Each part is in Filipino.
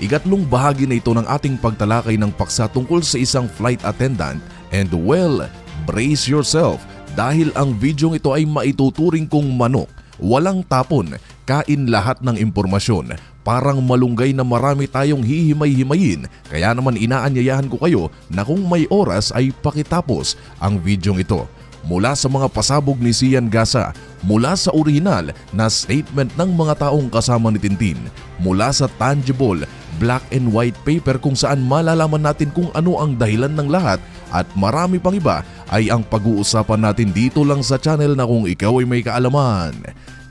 ikatlong bahagi na ito ng ating pagtalakay ng paksa tungkol sa isang flight attendant and well, brace yourself dahil ang videong ito ay maituturing kong manok. Walang tapon, kain lahat ng impormasyon. Parang malunggay na marami tayong hihimay-himayin kaya naman inaanyayahan ko kayo na kung may oras ay pakitapos ang videong ito mula sa mga pasabog ni Sian Gasa, mula sa original na statement ng mga taong kasama ni Tintin, mula sa tangible black and white paper kung saan malalaman natin kung ano ang dahilan ng lahat at marami pang iba ay ang pag-uusapan natin dito lang sa channel na kung ikaw ay may kaalaman.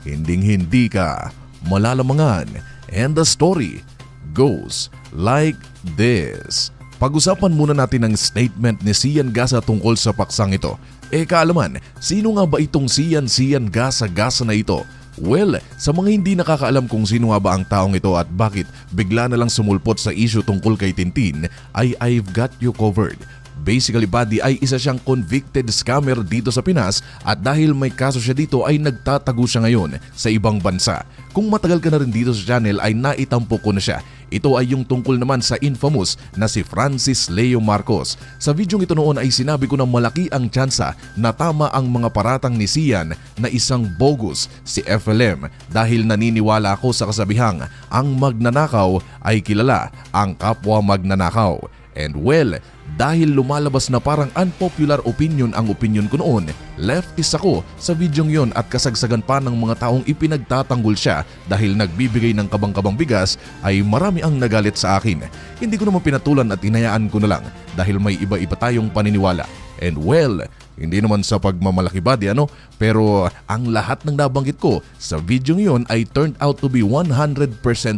Hinding hindi ka malalamangan and the story goes like this. Pag-usapan muna natin ang statement ni Sian Gasa tungkol sa paksang ito. E kaalaman, sino nga ba itong Sian Sian Gasa Gasa na ito? Well, sa mga hindi nakakaalam kung sino nga ba ang taong ito at bakit bigla na lang sumulpot sa issue tungkol kay Tintin, ay I've got you covered. Basically Buddy ay isa siyang convicted scammer dito sa Pinas at dahil may kaso siya dito ay nagtatago siya ngayon sa ibang bansa. Kung matagal ka na rin dito sa channel ay naitampo ko na siya. Ito ay yung tungkol naman sa infamous na si Francis Leo Marcos. Sa videong ito noon ay sinabi ko na malaki ang tsansa na tama ang mga paratang ni Sian na isang bogus si FLM dahil naniniwala ako sa kasabihang ang magnanakaw ay kilala ang kapwa magnanakaw. And well, dahil lumalabas na parang unpopular opinion ang opinion ko noon, leftist ako sa videong yon at kasagsagan pa ng mga taong ipinagtatanggol siya dahil nagbibigay ng kabang-kabang bigas ay marami ang nagalit sa akin. Hindi ko naman pinatulan at inayaan ko na lang dahil may iba-iba tayong paniniwala. And well, hindi naman sa pagmamalaki body ano, pero ang lahat ng nabanggit ko sa video yon ay turned out to be 100%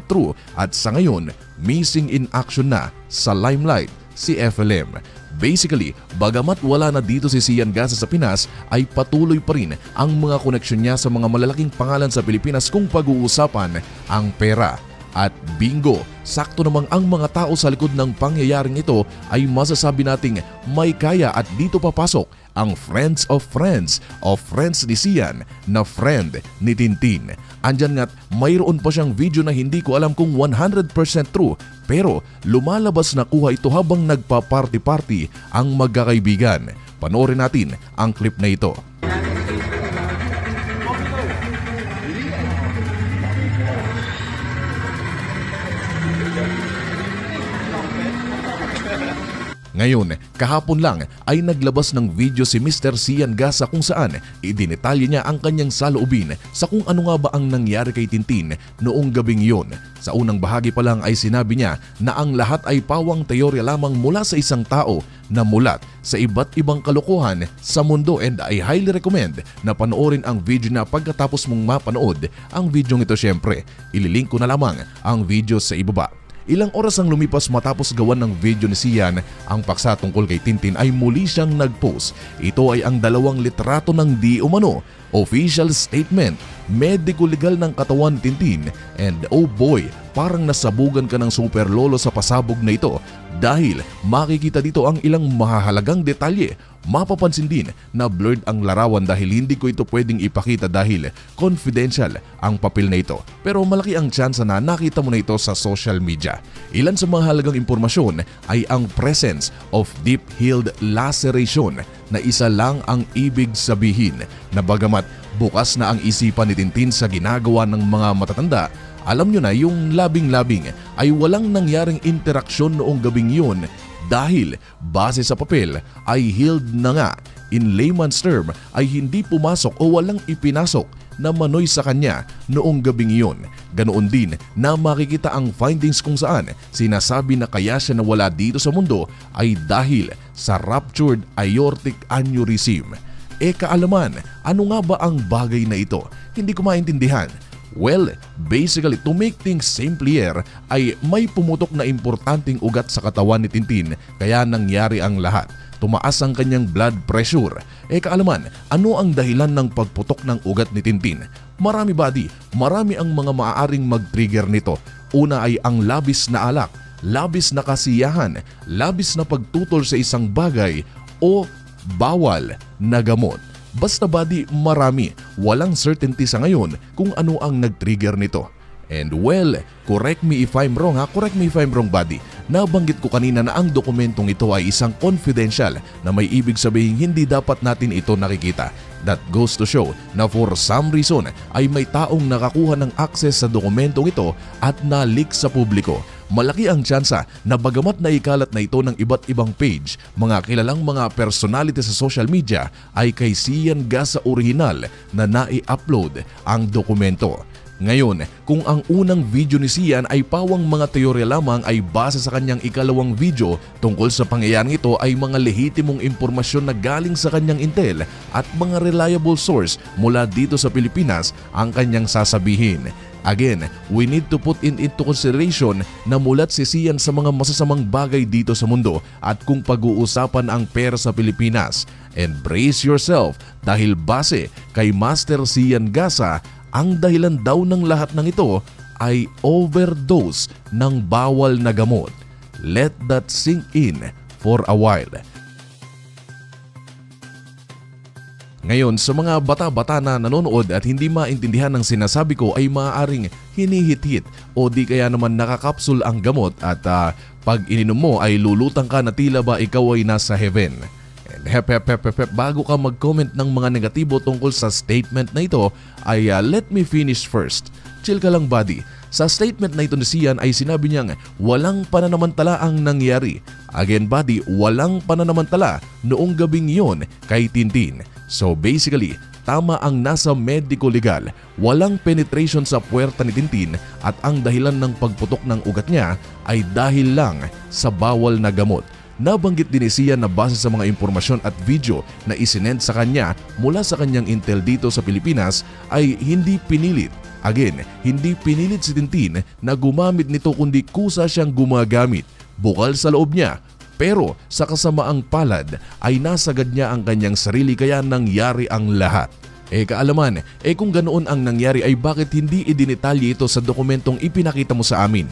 true at sa ngayon, missing in action na sa limelight si FLM. Basically, bagamat wala na dito si Sian Gasa sa Pinas, ay patuloy pa rin ang mga koneksyon niya sa mga malalaking pangalan sa Pilipinas kung pag-uusapan ang pera. At bingo, sakto namang ang mga tao sa likod ng pangyayaring ito ay masasabi nating may kaya at dito papasok ang Friends of Friends of Friends ni Sian na friend ni Tintin. Andyan nga't mayroon pa siyang video na hindi ko alam kung 100% true pero lumalabas na kuha ito habang nagpa-party-party ang magkakaibigan. Panoorin natin ang clip na ito. Ngayon, kahapon lang ay naglabas ng video si Mr. Sian Gasa kung saan idinetalye niya ang kanyang saloobin sa kung ano nga ba ang nangyari kay Tintin noong gabing yun. Sa unang bahagi pa lang ay sinabi niya na ang lahat ay pawang teorya lamang mula sa isang tao na mulat sa iba't ibang kalokohan sa mundo and I highly recommend na panoorin ang video na pagkatapos mong mapanood ang video ito syempre. Ililink ko na lamang ang video sa ibaba. Ilang oras ang lumipas matapos gawan ng video ni Sian, ang paksa tungkol kay Tintin ay muli siyang nag-post. Ito ay ang dalawang litrato ng di umano, official statement, medico legal ng katawan Tintin, and oh boy, parang nasabugan ka ng super lolo sa pasabog na ito dahil makikita dito ang ilang mahahalagang detalye Mapapansin din na blurred ang larawan dahil hindi ko ito pwedeng ipakita dahil confidential ang papel na ito. Pero malaki ang tsansa na nakita mo na ito sa social media. Ilan sa mga halagang impormasyon ay ang presence of deep-healed laceration na isa lang ang ibig sabihin na bagamat bukas na ang isipan ni Tintin sa ginagawa ng mga matatanda, alam nyo na yung labing-labing ay walang nangyaring interaksyon noong gabing yun dahil base sa papel ay healed na nga. In layman's term ay hindi pumasok o walang ipinasok na manoy sa kanya noong gabing iyon. Ganoon din na makikita ang findings kung saan sinasabi na kaya siya nawala dito sa mundo ay dahil sa ruptured aortic aneurysm. E kaalaman, ano nga ba ang bagay na ito? Hindi ko maintindihan Well, basically to make things simpler ay may pumutok na importanteng ugat sa katawan ni Tintin kaya nangyari ang lahat. Tumaas ang kanyang blood pressure. E kaalaman, ano ang dahilan ng pagputok ng ugat ni Tintin? Marami body, marami ang mga maaaring mag-trigger nito. Una ay ang labis na alak, labis na kasiyahan, labis na pagtutol sa isang bagay o bawal na gamot. Basta body marami, walang certainty sa ngayon kung ano ang nag-trigger nito. And well, correct me if I'm wrong ha, correct me if I'm wrong buddy. Nabanggit ko kanina na ang dokumentong ito ay isang confidential na may ibig sabihin hindi dapat natin ito nakikita. That goes to show na for some reason ay may taong nakakuha ng access sa dokumentong ito at na-leak sa publiko. Malaki ang tsansa na bagamat naikalat na ito ng iba't ibang page, mga kilalang mga personality sa social media ay kay Sian Gasa original na nai-upload ang dokumento. Ngayon, kung ang unang video ni Sian ay pawang mga teorya lamang ay base sa kanyang ikalawang video tungkol sa pangyayaring ito ay mga lehitimong impormasyon na galing sa kanyang intel at mga reliable source mula dito sa Pilipinas ang kanyang sasabihin. Again, we need to put in into consideration na mulat si Sian sa mga masasamang bagay dito sa mundo at kung pag-uusapan ang pera sa Pilipinas. And brace yourself dahil base kay Master Sian Gasa ang dahilan daw ng lahat ng ito ay overdose ng bawal na gamot. Let that sink in for a while. Ngayon, sa mga bata-bata na nanonood at hindi maintindihan ng sinasabi ko ay maaaring hinihit-hit o di kaya naman nakakapsul ang gamot at uh, pag ininom mo ay lulutang ka na tila ba ikaw ay nasa heaven. And hep hep hep hep, hep bago ka mag-comment ng mga negatibo tungkol sa statement na ito ay uh, let me finish first. Chill ka lang buddy. Sa statement na ito ni Sian ay sinabi niyang walang pananamantala ang nangyari. Again buddy, walang pananamantala noong gabing yon kay Tintin. So basically, tama ang nasa medico legal. Walang penetration sa puwerta ni Tintin at ang dahilan ng pagputok ng ugat niya ay dahil lang sa bawal na gamot. Nabanggit din ni Sian na base sa mga impormasyon at video na isinend sa kanya mula sa kanyang intel dito sa Pilipinas ay hindi pinilit. Again, hindi pinilit si Tintin na gumamit nito kundi kusa siyang gumagamit. Bukal sa loob niya pero sa kasamaang palad ay nasagad niya ang kanyang sarili kaya nangyari ang lahat. Eh kaalaman, eh kung ganoon ang nangyari ay bakit hindi idinitalye ito sa dokumentong ipinakita mo sa amin?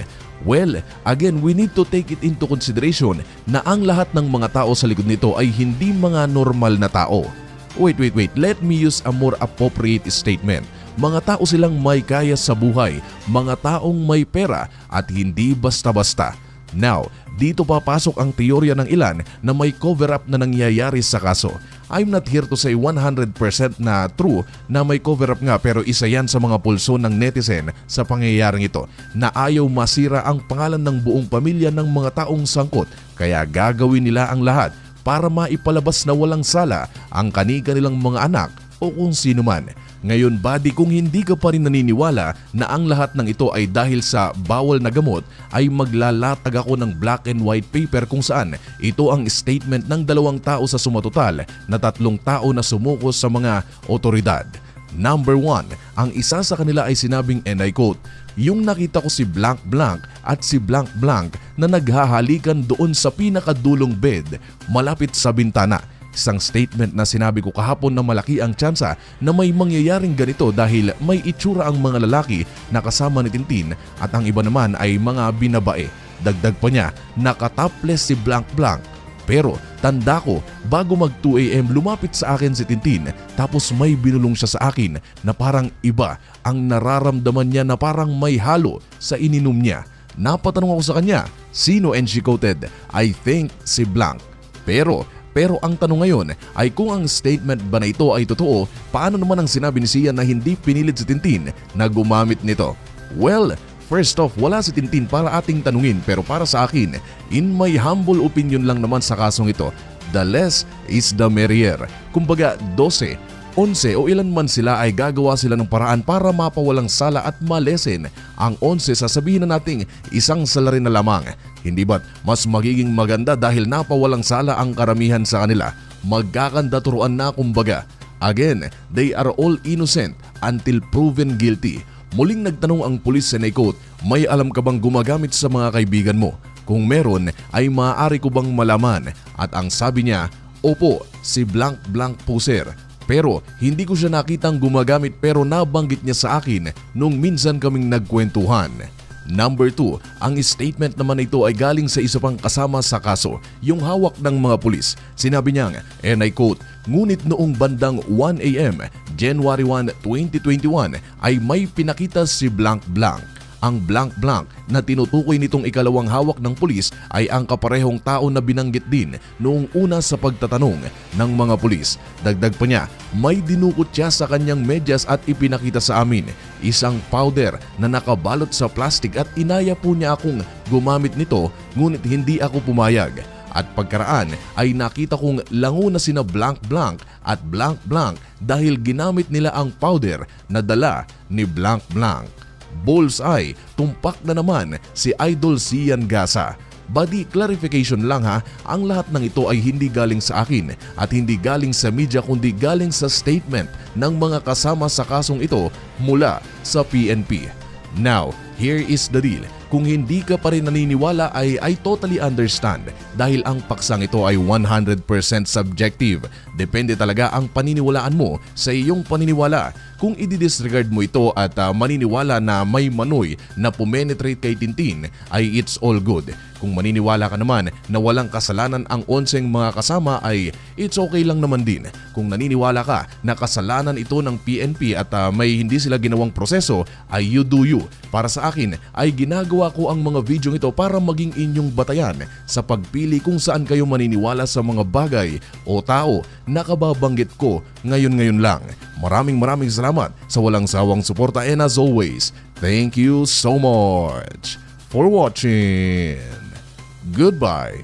Well, again, we need to take it into consideration na ang lahat ng mga tao sa likod nito ay hindi mga normal na tao. Wait, wait, wait. Let me use a more appropriate statement. Mga tao silang may kaya sa buhay, mga taong may pera at hindi basta-basta. Now, dito papasok ang teorya ng ilan na may cover-up na nangyayari sa kaso. I'm not here to say 100% na true na may cover-up nga pero isa yan sa mga pulso ng netizen sa pangyayaring ito na ayaw masira ang pangalan ng buong pamilya ng mga taong sangkot kaya gagawin nila ang lahat para maipalabas na walang sala ang kanika nilang mga anak o kung sino man. Ngayon buddy kung hindi ka pa rin naniniwala na ang lahat ng ito ay dahil sa bawal na gamot ay maglalatag ako ng black and white paper kung saan ito ang statement ng dalawang tao sa sumatotal na tatlong tao na sumuko sa mga otoridad. Number 1, ang isa sa kanila ay sinabing and I quote, yung nakita ko si blank blank at si blank blank na naghahalikan doon sa pinakadulong bed malapit sa bintana Isang statement na sinabi ko kahapon na malaki ang tsansa na may mangyayaring ganito dahil may itsura ang mga lalaki na kasama ni Tintin at ang iba naman ay mga binabae. Dagdag pa niya, nakatopless si Blank Blank. Pero tanda ko, bago mag 2am lumapit sa akin si Tintin tapos may binulong siya sa akin na parang iba ang nararamdaman niya na parang may halo sa ininom niya. Napatanong ako sa kanya, sino and she quoted, I think si Blank. Pero pero ang tanong ngayon ay kung ang statement ba na ito ay totoo, paano naman ang sinabi ni Sian na hindi pinilit si Tintin na gumamit nito? Well, first off, wala si Tintin para ating tanungin pero para sa akin, in my humble opinion lang naman sa kasong ito, the less is the merrier. Kumbaga 12 11 o ilan man sila ay gagawa sila ng paraan para mapawalang sala at malesen. Ang 11 sasabihin na nating isang salarin na lamang. Hindi ba't mas magiging maganda dahil napawalang sala ang karamihan sa kanila? Magkakanda turuan na kumbaga. Again, they are all innocent until proven guilty. Muling nagtanong ang pulis sa Naikot, may alam ka bang gumagamit sa mga kaibigan mo? Kung meron, ay maaari ko bang malaman? At ang sabi niya, Opo, si blank blank po sir. Pero hindi ko siya nakitang gumagamit pero nabanggit niya sa akin nung minsan kaming nagkwentuhan. Number 2, ang statement naman ito ay galing sa isa pang kasama sa kaso, yung hawak ng mga pulis. Sinabi niyang, and I quote, Ngunit noong bandang 1am, January 1, 2021, ay may pinakita si Blank Blank. Ang blank-blank na tinutukoy nitong ikalawang hawak ng pulis ay ang kaparehong tao na binanggit din noong una sa pagtatanong ng mga pulis. Dagdag pa niya, may dinukot siya sa kanyang medyas at ipinakita sa amin isang powder na nakabalot sa plastic at inaya po niya akong gumamit nito ngunit hindi ako pumayag. At pagkaraan ay nakita kong lango na sina blank blank at blank blank dahil ginamit nila ang powder na dala ni blank blank. Bullseye, tumpak na naman si Idol Sian Gasa. Body clarification lang ha, ang lahat ng ito ay hindi galing sa akin at hindi galing sa media kundi galing sa statement ng mga kasama sa kasong ito mula sa PNP. Now, here is the deal. Kung hindi ka pa rin naniniwala ay I totally understand dahil ang paksang ito ay 100% subjective. Depende talaga ang paniniwalaan mo sa iyong paniniwala. Kung i-disregard mo ito at uh, maniniwala na may manoy na pumenetrate kay Tintin ay it's all good. Kung maniniwala ka naman na walang kasalanan ang onseng mga kasama ay it's okay lang naman din. Kung naniniwala ka na kasalanan ito ng PNP at uh, may hindi sila ginawang proseso ay you do you. Para sa akin ay ginagawa ko ang mga video ito para maging inyong batayan sa pagpili kung saan kayo maniniwala sa mga bagay o tao na kababanggit ko ngayon-ngayon lang. Maraming maraming salamat sa walang sawang suporta and as always, thank you so much for watching. Goodbye.